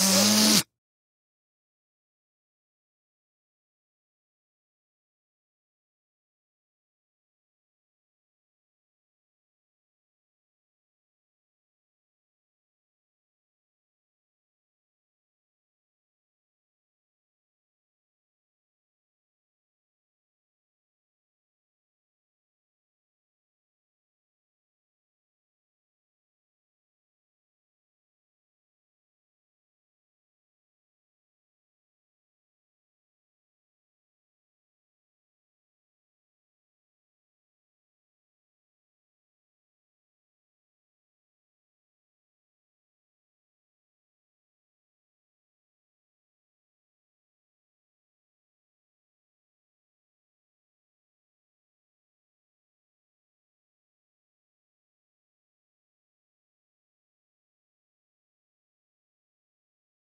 Mm-hmm.